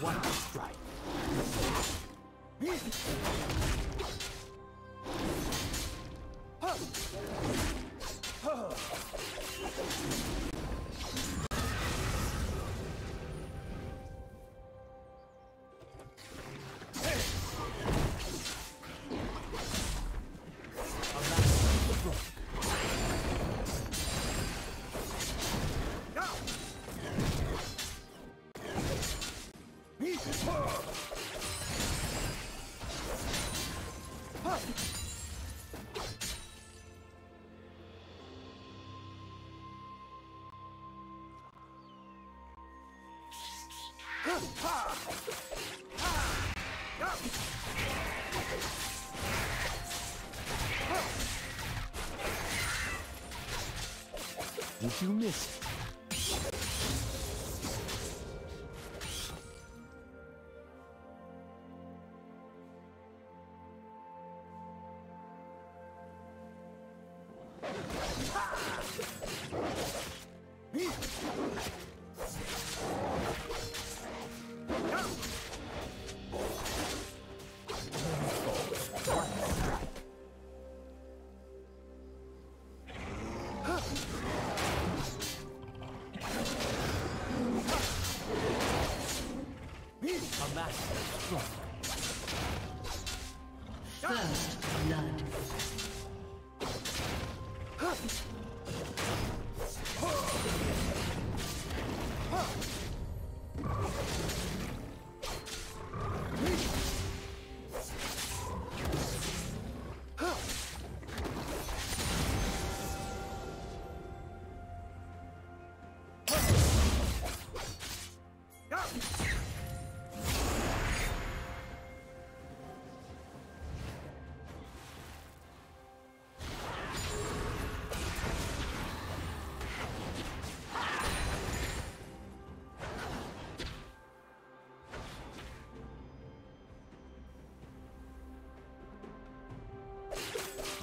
One strike. Did you miss it?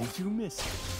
Did you miss it?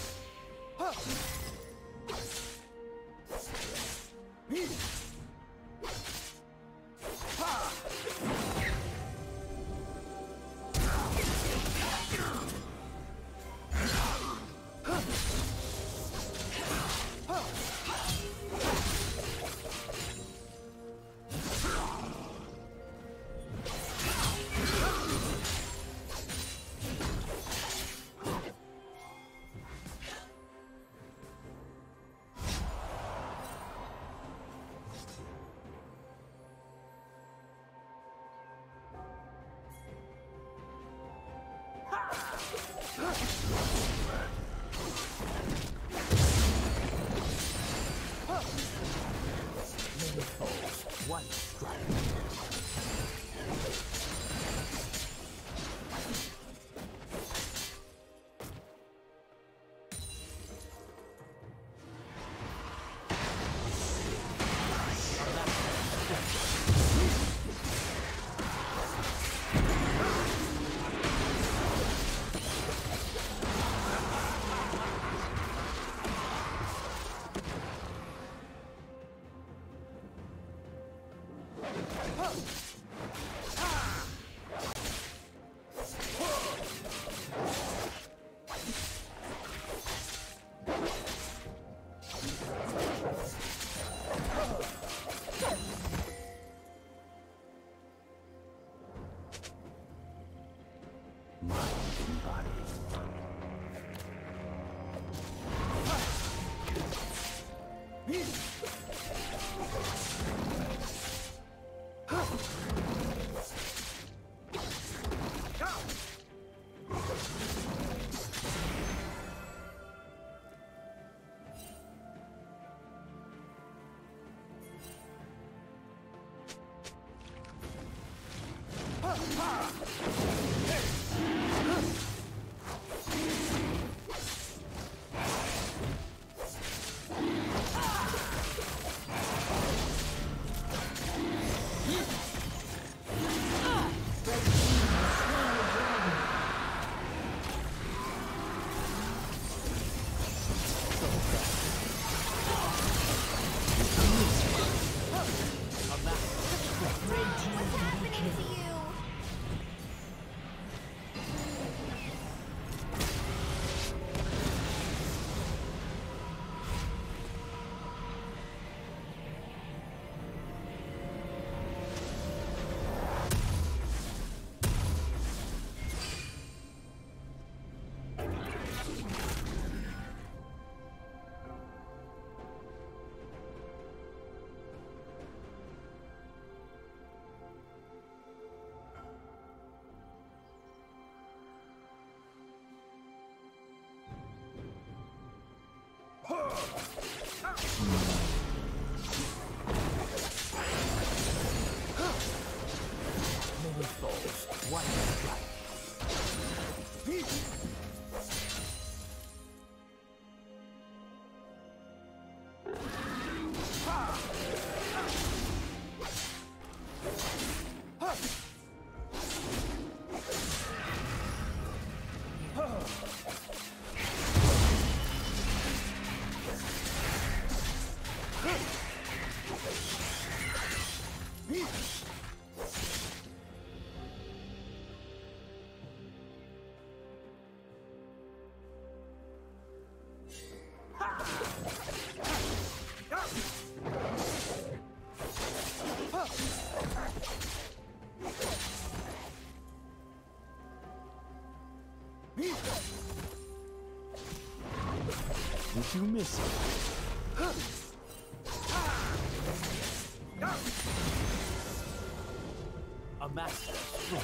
Oh. Did you miss? A master stroke.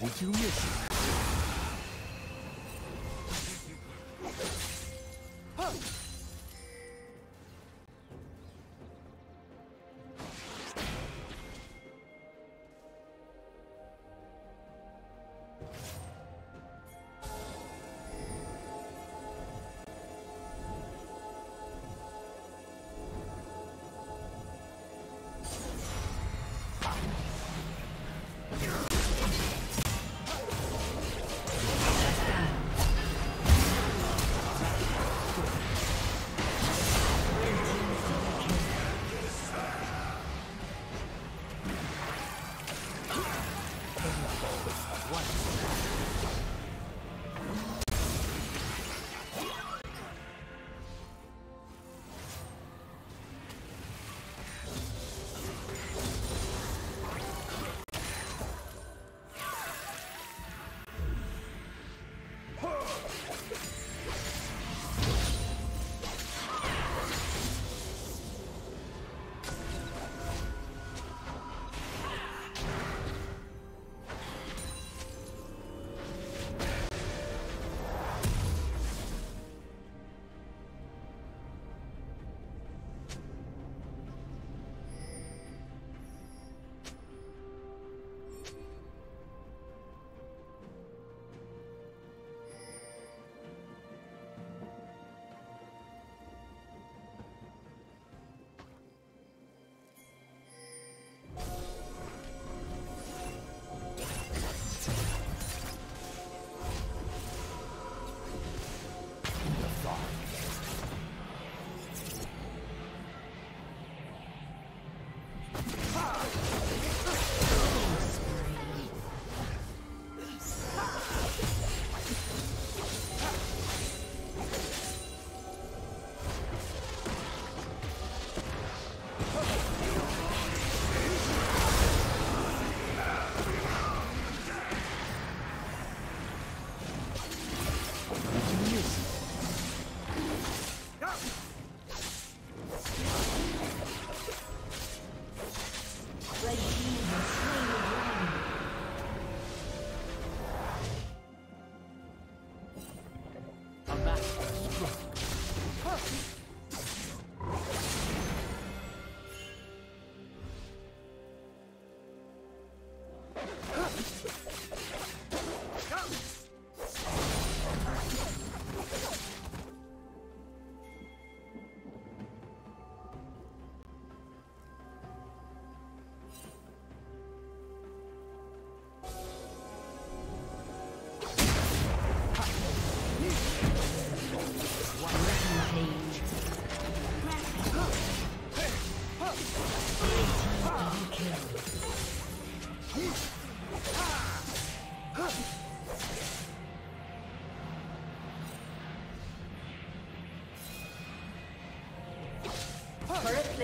Did you miss it?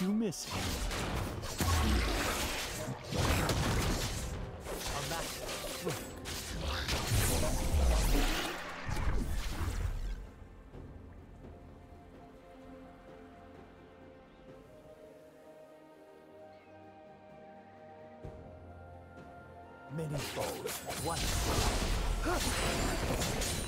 You miss him? Many foes at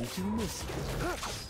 Did you miss it?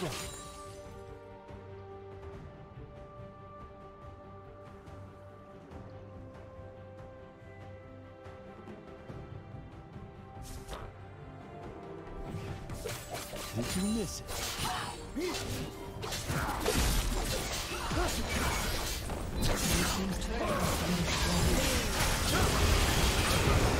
Did you miss it? turret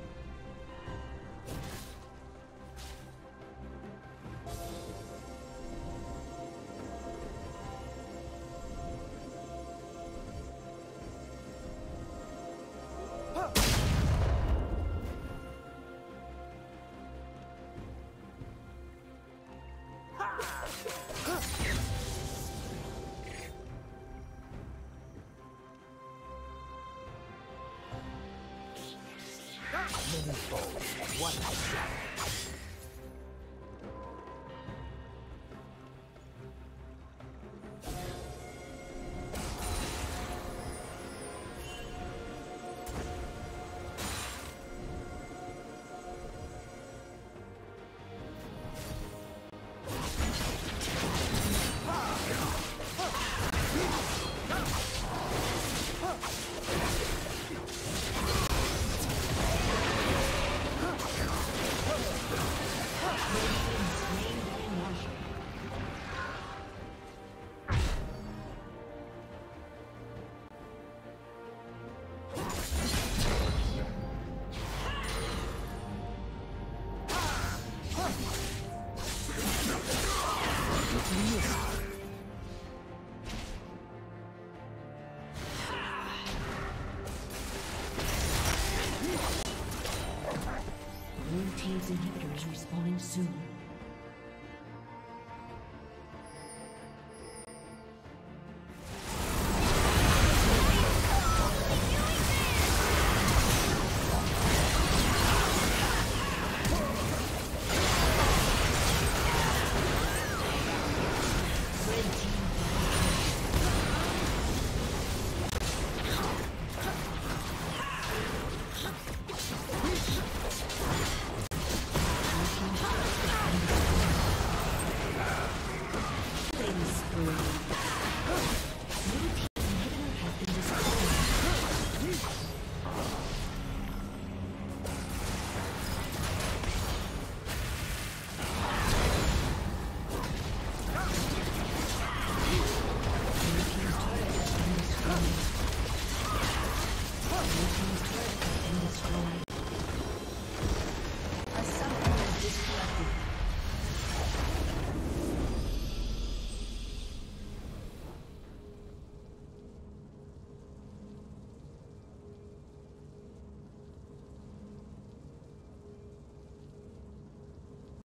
Many